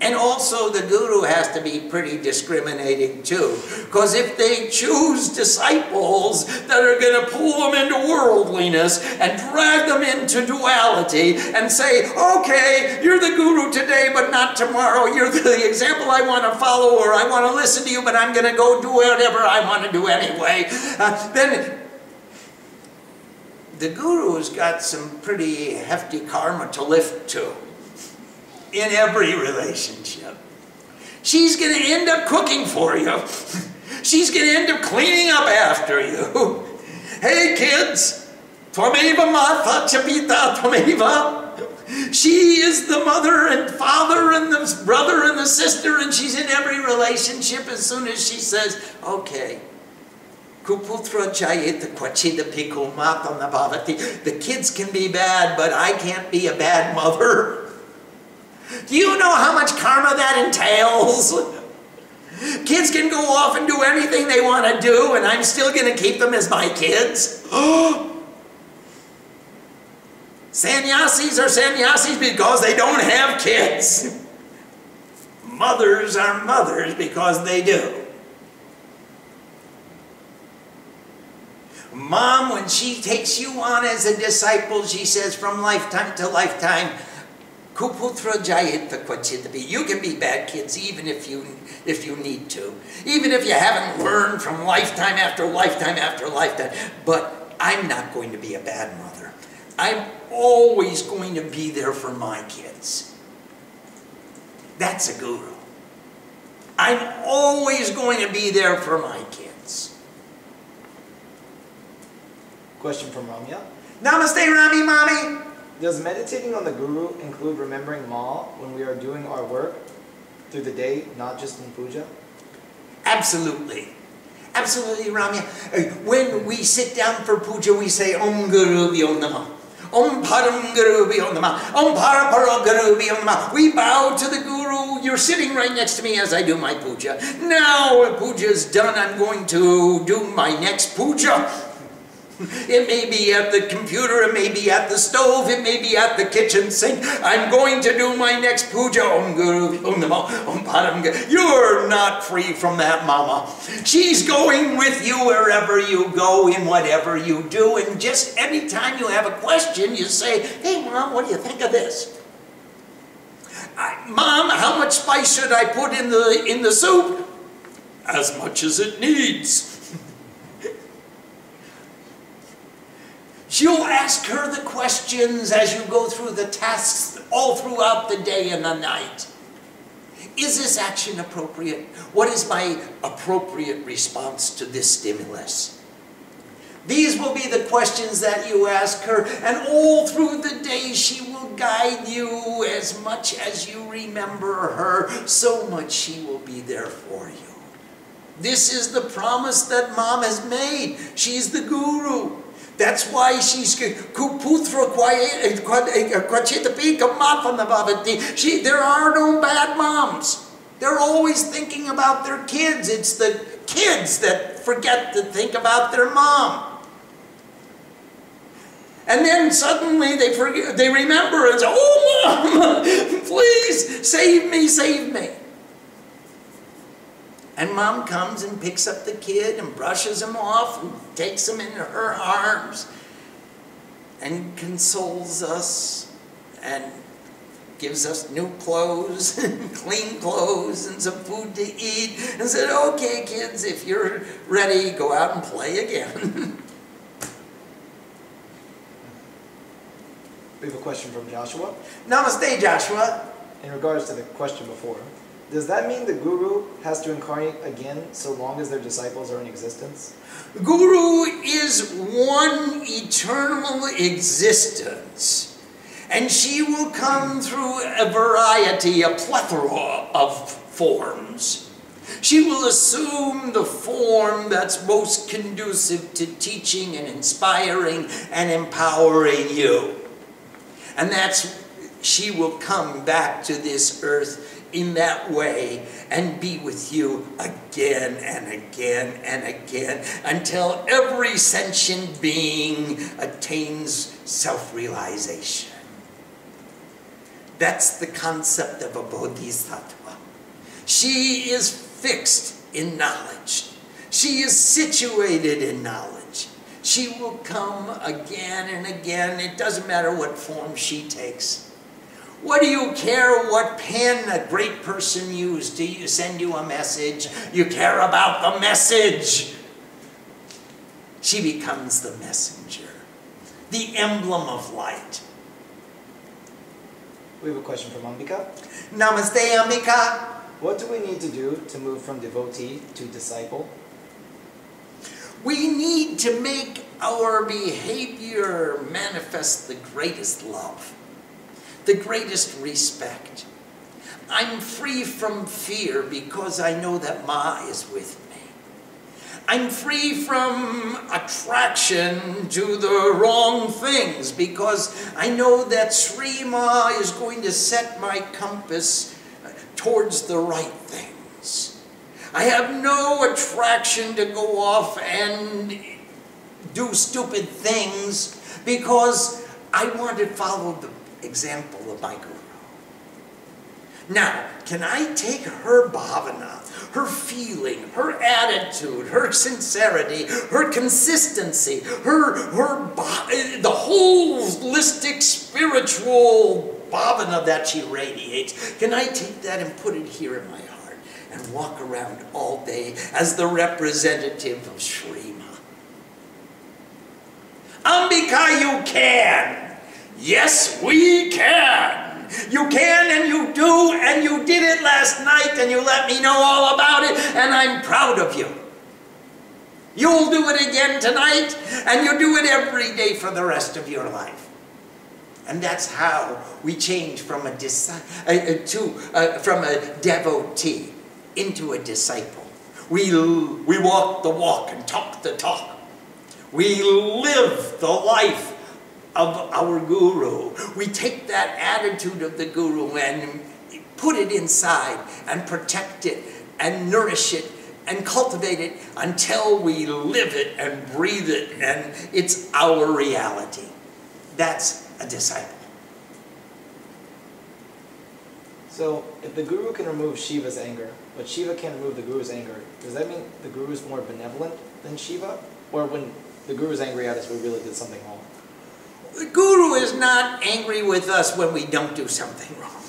And also the guru has to be pretty discriminating too. Because if they choose disciples that are going to pull them into worldliness and drag them into duality and say, okay, you're the guru today but not tomorrow. You're the example I want to follow or I want to listen to you but I'm going to go do whatever I want to do anyway. Uh, then the guru's got some pretty hefty karma to lift too in every relationship. She's going to end up cooking for you. She's going to end up cleaning up after you. Hey kids, Twameva Matha Chapita Twameva. She is the mother and father and the brother and the sister and she's in every relationship as soon as she says, okay, Kuputra Jayeta Kwachida Pikumata Nabhavati. The kids can be bad, but I can't be a bad mother. Do you know how much karma that entails? Kids can go off and do anything they want to do, and I'm still going to keep them as my kids. Sannyasis are sannyasis because they don't have kids. Mothers are mothers because they do. Mom, when she takes you on as a disciple, she says from lifetime to lifetime, Kuputra jayita kvachitapi. You can be bad kids even if you if you need to. Even if you haven't learned from lifetime after lifetime after lifetime. But I'm not going to be a bad mother. I'm always going to be there for my kids. That's a guru. I'm always going to be there for my kids. Question from Ramya. Namaste, Rami Mommy. Does meditating on the Guru include remembering Ma when we are doing our work through the day, not just in puja? Absolutely. Absolutely, Ramya. Uh, When we sit down for puja, we say Om Guru Vyo Namah. Om Param Guru Vyo Namah. Om Paraparo Guru Vyo Namah. We bow to the Guru. You're sitting right next to me as I do my puja. Now, puja is done. I'm going to do my next puja. It may be at the computer, it may be at the stove, it may be at the kitchen sink. I'm going to do my next puja. Om Guru, Om Namo, Om You're not free from that, Mama. She's going with you wherever you go, in whatever you do. And just any time you have a question, you say, Hey, Mom, what do you think of this? I, Mom, how much spice should I put in the in the soup? As much as it needs. You'll ask her the questions as you go through the tasks all throughout the day and the night. Is this action appropriate? What is my appropriate response to this stimulus? These will be the questions that you ask her, and all through the day she will guide you as much as you remember her, so much she will be there for you. This is the promise that mom has made. She's the guru. That's why she's kuputra kamatvanavavati. She, there are no bad moms. They're always thinking about their kids. It's the kids that forget to think about their mom. And then suddenly they forget, they remember and say, "Oh, mom, please save me, save me." And mom comes and picks up the kid and brushes him off and takes him into her arms and consoles us and gives us new clothes and clean clothes and some food to eat and said, okay, kids, if you're ready, go out and play again. We have a question from Joshua. Namaste, Joshua. In regards to the question before, does that mean the Guru has to incarnate again so long as their disciples are in existence? Guru is one eternal existence, and she will come through a variety, a plethora of forms. She will assume the form that's most conducive to teaching and inspiring and empowering you. And that's, she will come back to this earth in that way and be with you again and again and again until every sentient being attains self-realization. That's the concept of a bodhisattva. She is fixed in knowledge. She is situated in knowledge. She will come again and again. It doesn't matter what form she takes. What do you care what pen a great person used to send you a message? You care about the message. She becomes the messenger, the emblem of light. We have a question from Ambika. Namaste, Ambika. What do we need to do to move from devotee to disciple? We need to make our behavior manifest the greatest love, the greatest respect. I'm free from fear because I know that Ma is with me. I'm free from attraction to the wrong things because I know that Shree Maa is going to set my compass uh, towards the right things. I have no attraction to go off and do stupid things because I want to follow the example of my guru. Now, can I take her bhavana, her feeling, her attitude, her sincerity, her consistency, her, her the holistic spiritual bhavana that she radiates. Can I take that and put it here in my heart and walk around all day as the representative of Shree Maa? Ambika, you can. Yes, we can. You can and you do, and you did it last night, and you let me know all about it, and I'm proud of you. You'll do it again tonight, and you do it every day for the rest of your life. And that's how we change from a uh, uh, to uh, from a devotee into a disciple. We we walk the walk and talk the talk. We live the life of our guru. We take that attitude of the guru and put it inside and protect it and nourish it and cultivate it until we live it and breathe it and it's our reality. That's a disciple. So, if the guru can remove Shiva's anger, but Shiva can't remove the guru's anger, does that mean the guru is more benevolent than Shiva? Or when the guru's angry at us, we really did something wrong? The guru is not angry with us when we don't do something wrong.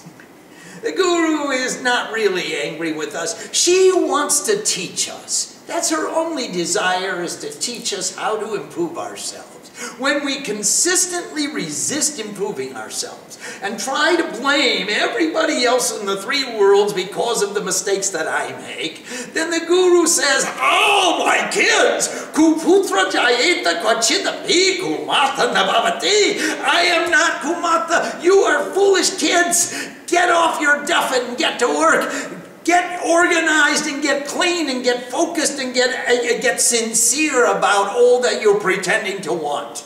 The guru is not really angry with us. She wants to teach us. That's her only desire is to teach us how to improve ourselves. When we consistently resist improving ourselves and try to blame everybody else in the three worlds because of the mistakes that I make, then the guru says, Oh, my kids, kuputra jayeta kvachitapi kumata nabhavati. I am not kumata. You are foolish kids. Get off your duff and get to work. Get organized and get clean and get focused and get, uh, get sincere about all that you're pretending to want.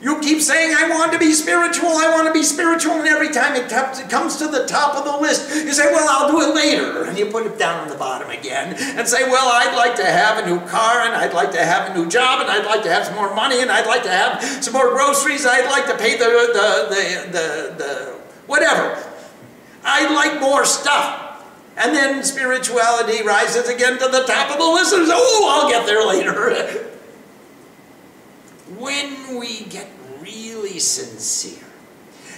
You keep saying, I want to be spiritual, I want to be spiritual, and every time it comes to the top of the list, you say, Well, I'll do it later. And you put it down on the bottom again and say, Well, I'd like to have a new car, and I'd like to have a new job, and I'd like to have some more money, and I'd like to have some more groceries, I'd like to pay the, the, the, the, the whatever. I'd like more stuff. And then spirituality rises again to the top of the list oh, I'll get there later. when we get really sincere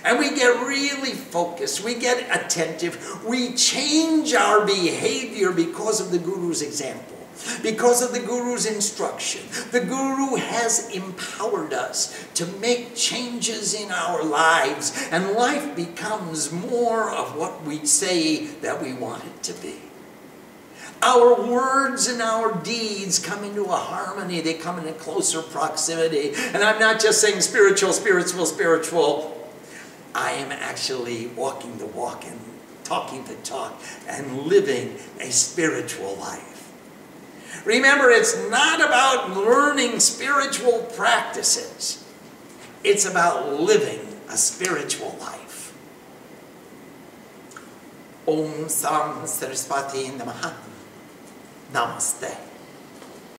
and we get really focused, we get attentive, we change our behavior because of the Guru's example. Because of the Guru's instruction, the Guru has empowered us to make changes in our lives, and life becomes more of what we say that we want it to be. Our words and our deeds come into a harmony, they come into closer proximity. And I'm not just saying spiritual, spiritual, spiritual. I am actually walking the walk and talking the talk and living a spiritual life. Remember, it's not about learning spiritual practices. It's about living a spiritual life. Om Sam Saraswati Namaha. Namaste.